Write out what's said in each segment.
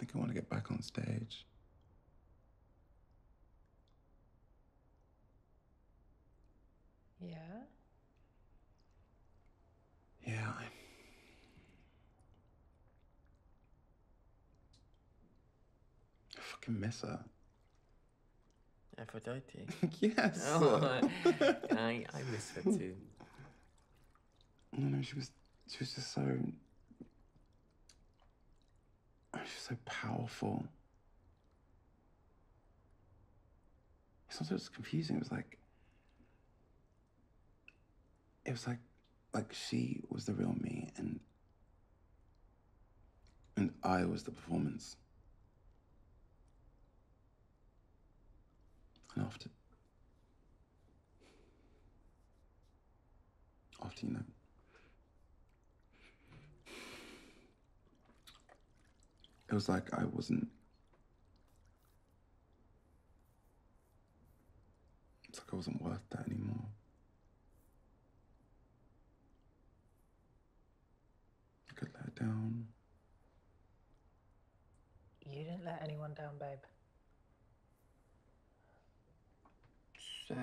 make I want to get back on stage. Yeah. Yeah, I. I fucking miss her. Aphrodite. yes. Oh, I, I miss her too. No, no, she was, she was just so, she was so powerful. Sometimes it was confusing. It was like, it was like, like she was the real me, and and I was the performance. And after, after you know. It was like I wasn't. It's like I wasn't worth that anymore. I could let her down. You didn't let anyone down, babe. So,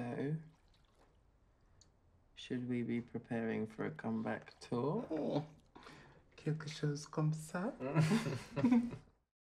should we be preparing for a comeback tour? Oh, quelque chose comme ça.